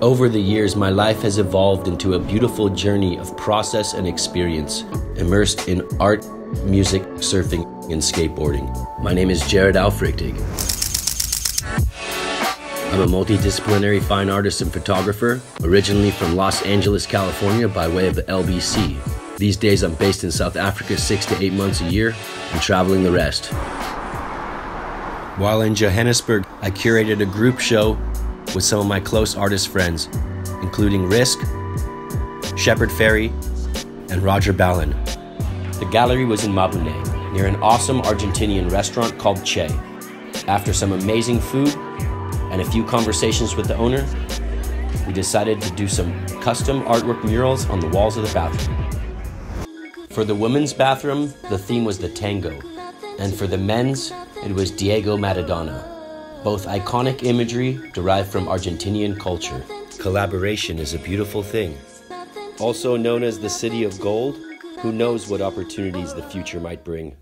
Over the years, my life has evolved into a beautiful journey of process and experience, immersed in art, music, surfing, and skateboarding. My name is Jared Aufrichtig. I'm a multidisciplinary fine artist and photographer, originally from Los Angeles, California, by way of the LBC. These days, I'm based in South Africa six to eight months a year and traveling the rest. While in Johannesburg, I curated a group show with some of my close artist friends, including Risk, Shepard Fairey, and Roger Ballen. The gallery was in Maboneng, near an awesome Argentinian restaurant called Che. After some amazing food and a few conversations with the owner, we decided to do some custom artwork murals on the walls of the bathroom. For the women's bathroom, the theme was the tango, and for the men's, it was Diego Maradona both iconic imagery derived from Argentinian culture. Collaboration is a beautiful thing. Also known as the City of Gold, who knows what opportunities the future might bring.